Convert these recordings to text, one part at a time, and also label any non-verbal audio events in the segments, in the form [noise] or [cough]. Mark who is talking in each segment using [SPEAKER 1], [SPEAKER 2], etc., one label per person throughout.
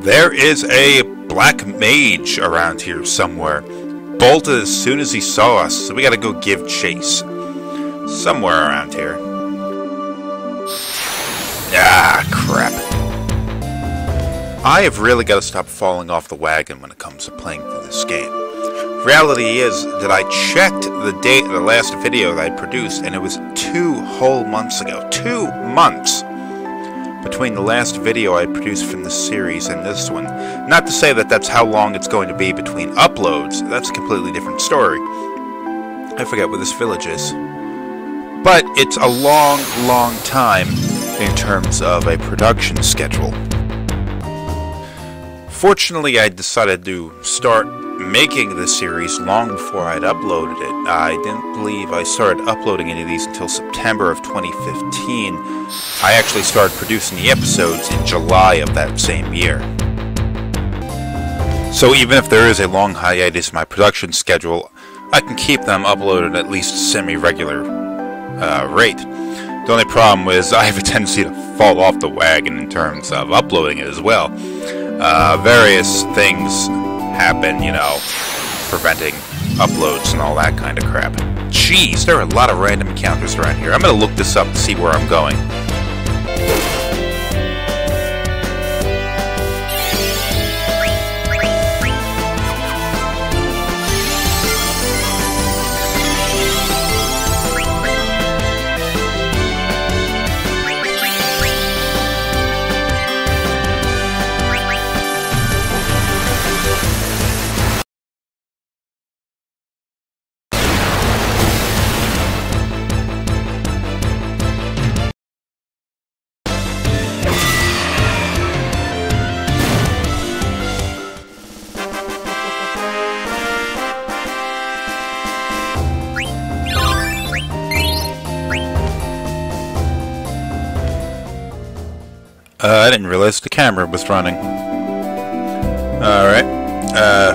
[SPEAKER 1] There is a black mage around here somewhere. Bolted as soon as he saw us, so we gotta go give chase. Somewhere around here. Ah, crap. I have really got to stop falling off the wagon when it comes to playing through this game. Reality is that I checked the date of the last video that I produced, and it was two whole months ago. Two months! Between the last video I produced from this series and this one. Not to say that that's how long it's going to be between uploads, that's a completely different story. I forget where this village is. But it's a long, long time in terms of a production schedule. Fortunately, I decided to start making the series long before I'd uploaded it. I didn't believe I started uploading any of these until September of 2015. I actually started producing the episodes in July of that same year. So even if there is a long hiatus in my production schedule, I can keep them uploaded at least semi-regular uh, rate. The only problem is I have a tendency to fall off the wagon in terms of uploading it as well. Uh, various things happen, you know, preventing uploads and all that kind of crap. Jeez, there are a lot of random encounters around here. I'm gonna look this up to see where I'm going. Uh, I didn't realize the camera was running. Alright. Uh.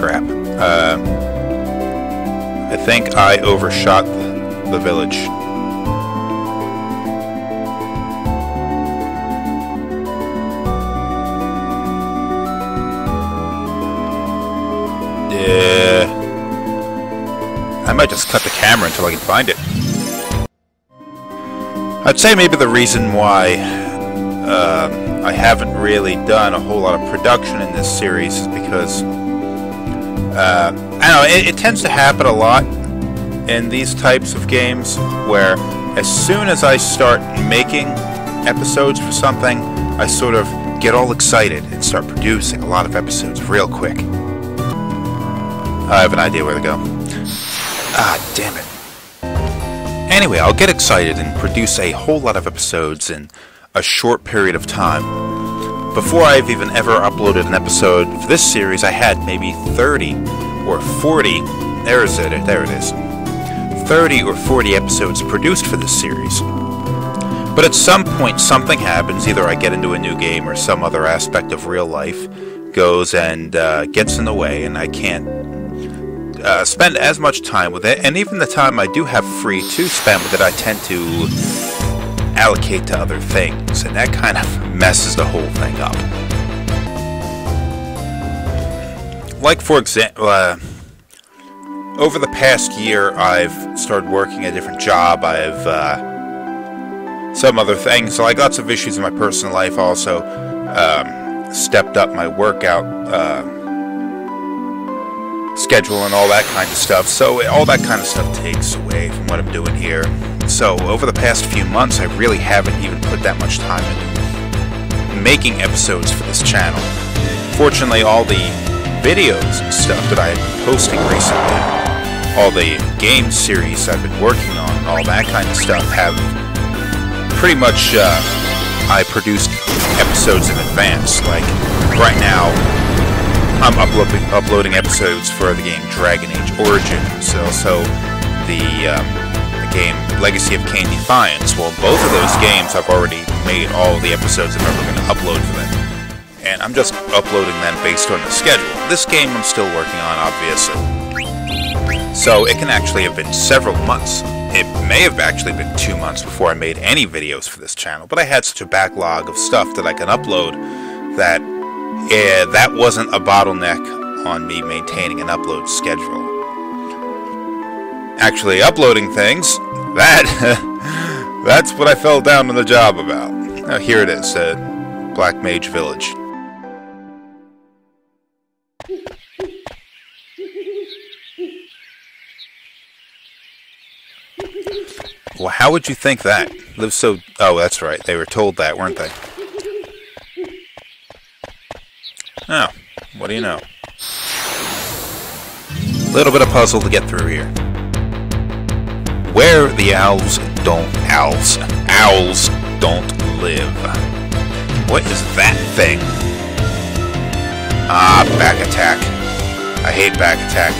[SPEAKER 1] Crap. Uh. I think I overshot the, the village. Yeah. I might just cut the camera until I can find it. I'd say maybe the reason why uh, I haven't really done a whole lot of production in this series is because uh, I know it, it, tends to happen a lot in these types of games where as soon as I start making episodes for something, I sort of get all excited and start producing a lot of episodes real quick. I have an idea where to go. Ah, damn it. Anyway, I'll get excited and produce a whole lot of episodes in a short period of time. Before I've even ever uploaded an episode of this series, I had maybe 30 or 40. There is it. There it is. 30 or 40 episodes produced for this series. But at some point, something happens. Either I get into a new game or some other aspect of real life goes and uh, gets in the way, and I can't uh, spend as much time with it, and even the time I do have free to spend with it, I tend to allocate to other things, and that kind of [laughs] messes the whole thing up. Like, for example, uh, over the past year, I've started working a different job. I've uh, some other things. So I got some issues in my personal life. Also, um, stepped up my workout uh, schedule and all that kind of stuff. So all that kind of stuff takes away from what I'm doing here. So over the past few months, I really haven't even put that much time into making episodes for this channel. Fortunately, all the videos and stuff that I've been posting recently, all the game series I've been working on, all that kind of stuff have pretty much, uh, I produced episodes in advance. Like, right now, I'm uploading, uploading episodes for the game Dragon Age Origins, also the, um, the game Legacy of Kain Defiance. Well, both of those games I've already made all the episodes that I'm ever going to upload for them. And I'm just uploading them based on the schedule. This game I'm still working on, obviously. So it can actually have been several months it may have actually been two months before I made any videos for this channel, but I had such a backlog of stuff that I can upload that eh, that wasn't a bottleneck on me maintaining an upload schedule. Actually, uploading things, that [laughs] that's what I fell down on the job about. Now, here it is, uh, Black Mage Village. Well, how would you think that? Live so... Oh, that's right. They were told that, weren't they? Oh, what do you know? Little bit of puzzle to get through here. Where the owls don't... Owls. Owls don't live. What is that thing? Ah, back attack. I hate back attack.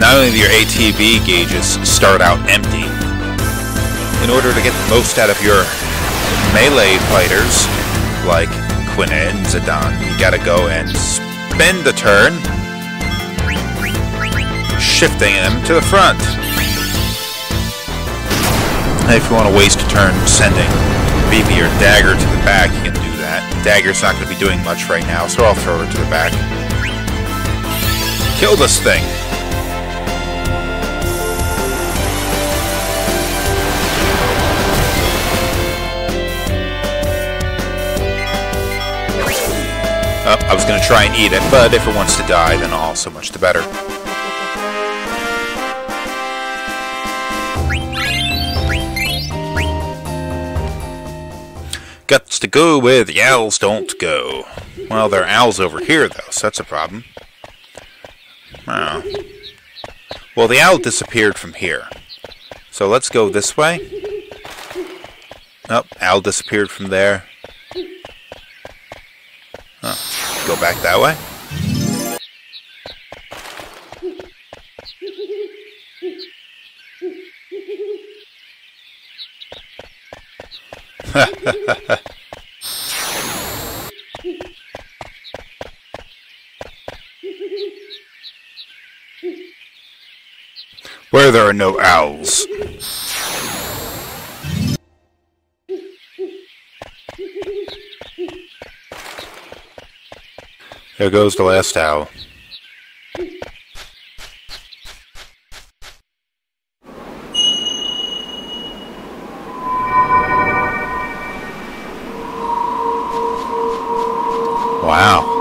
[SPEAKER 1] Not only do your ATB gauges start out empty, in order to get the most out of your melee fighters, like Quina and Zidane, you gotta go and spend a turn, shifting him to the front. if you want to waste a turn sending Vivi or Dagger to the back, you can do that. Dagger's not going to be doing much right now, so I'll throw her to the back. Kill this thing! Oh, I was going to try and eat it, but if it wants to die, then all so much the better. Guts to go where the owls don't go. Well, there are owls over here, though, so that's a problem. Oh. Well, the owl disappeared from here. So let's go this way. Oh, owl disappeared from there. Huh. Go back that way? [laughs] Where there are no owls. There goes the last owl. Wow.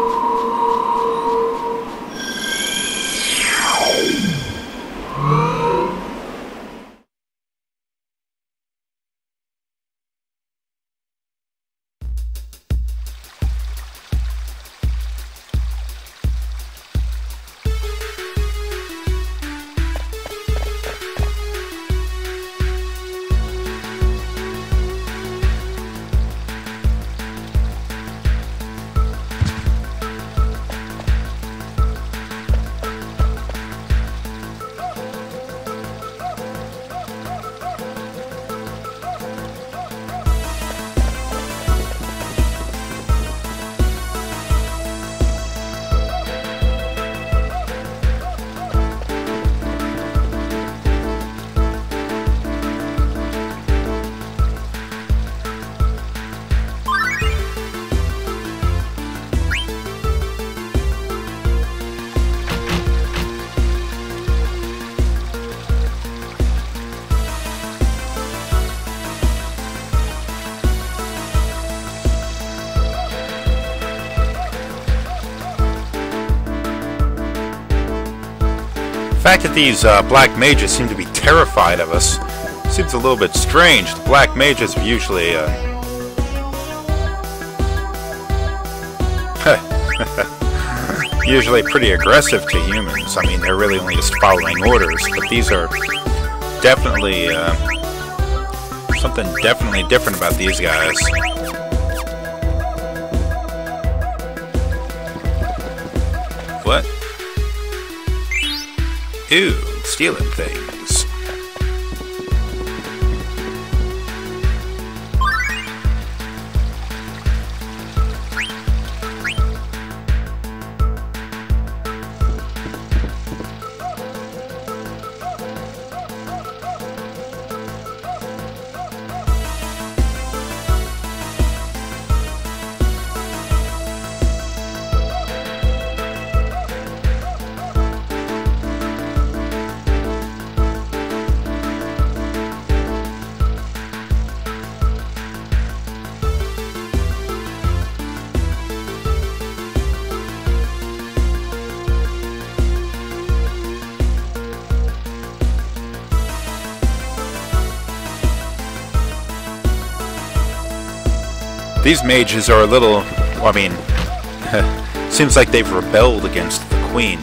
[SPEAKER 1] The fact that these uh, black mages seem to be terrified of us seems a little bit strange. The black mages are usually uh... [laughs] usually pretty aggressive to humans. I mean, they're really only just following orders, but these are definitely uh, something definitely different about these guys. What? Ooh, stealing things. These mages are a little, I mean, [laughs] seems like they've rebelled against the queen.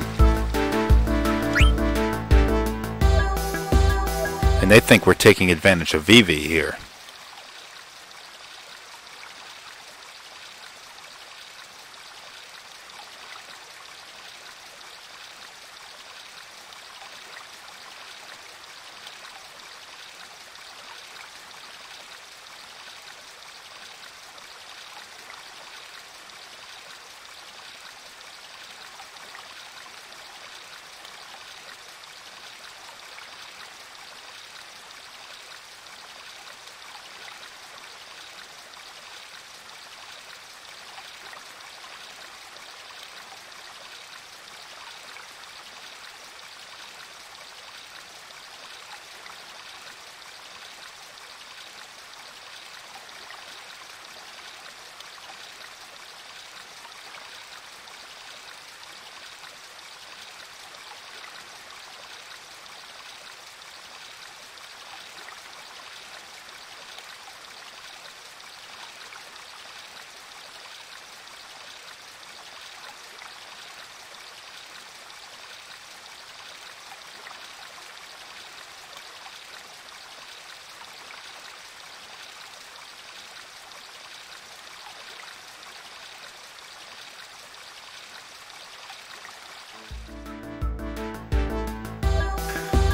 [SPEAKER 1] And they think we're taking advantage of Vivi here.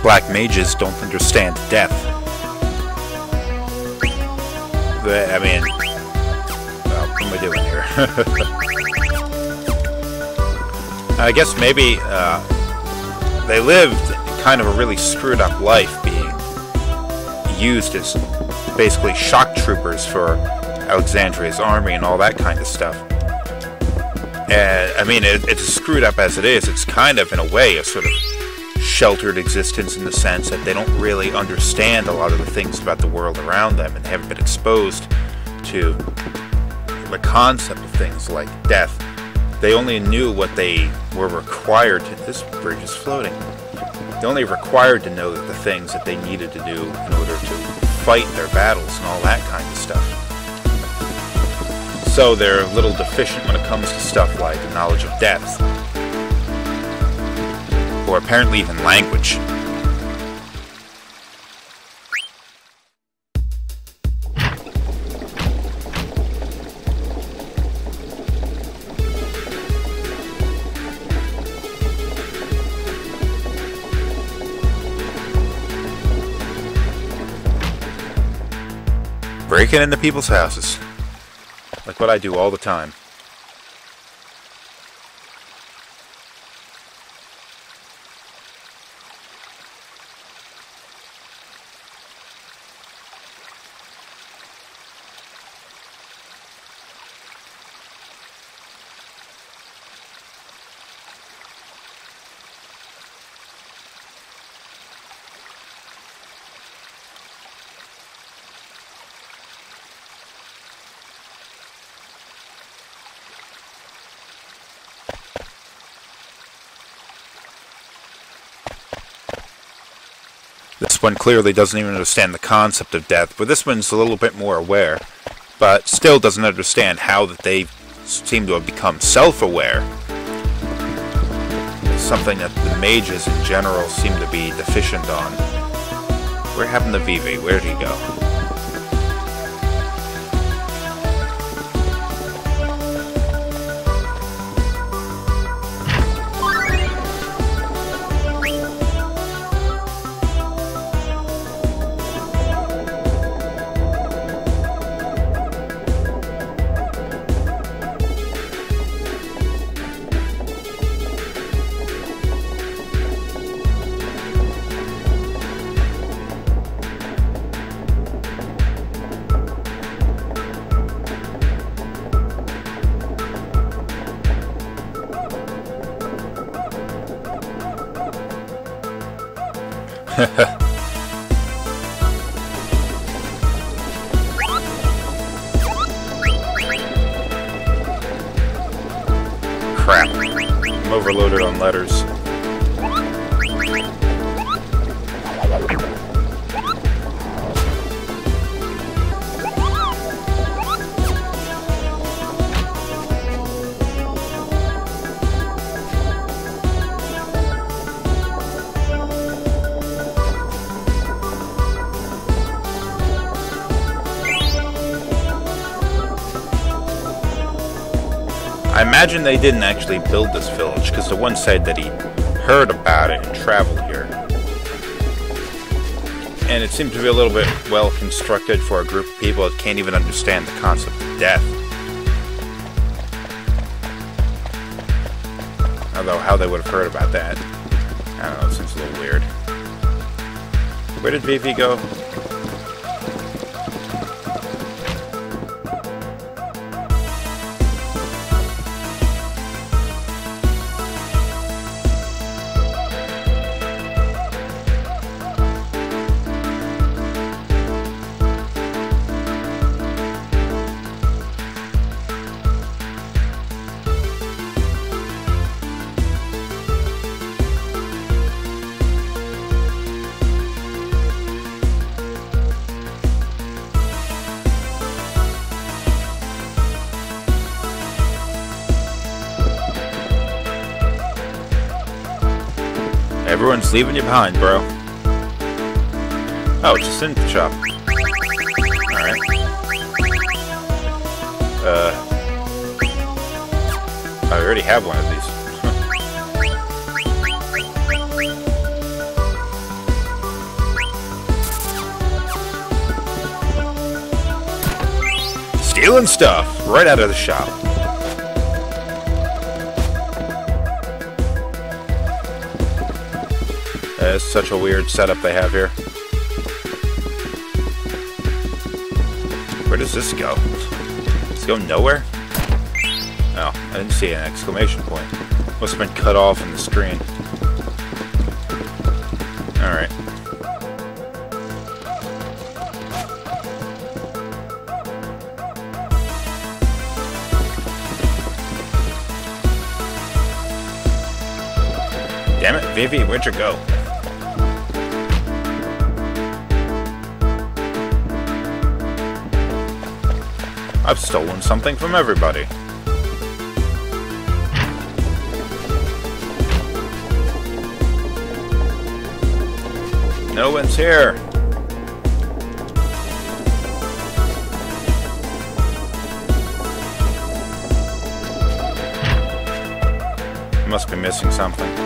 [SPEAKER 1] Black mages don't understand death. I mean, well, what am I doing here? [laughs] I guess maybe uh, they lived kind of a really screwed up life being used as basically shock troopers for Alexandria's army and all that kind of stuff. And I mean, it, it's screwed up as it is. It's kind of, in a way, a sort of sheltered existence in the sense that they don't really understand a lot of the things about the world around them and they haven't been exposed to the concept of things like death. They only knew what they were required to. This bridge is floating. They only required to know that the things that they needed to do in order to fight their battles and all that kind of stuff. So they're a little deficient when it comes to stuff like knowledge of death or apparently even language. Breaking into people's houses. Like what I do all the time. This one clearly doesn't even understand the concept of death, but this one's a little bit more aware, but still doesn't understand how that they seem to have become self-aware. Something that the mages in general seem to be deficient on. Where happened to Vivi? Where did he go? Crap. I'm overloaded on letters. Imagine they didn't actually build this village, because the one said that he heard about it and traveled here. And it seemed to be a little bit well constructed for a group of people that can't even understand the concept of death. Although, how they would have heard about that. I don't know, it seems a little weird. Where did Vivi go? Everyone's leaving you behind, bro. Oh, it's a synth shop. Alright. Uh... I already have one of these. [laughs] Stealing stuff right out of the shop. It's such a weird setup they have here. Where does this go? Does it go nowhere? Oh, I didn't see an exclamation point. Must have been cut off in the screen. Alright. Damn it, Vivi, where'd you go? I've stolen something from everybody. No one's here. Must be missing something.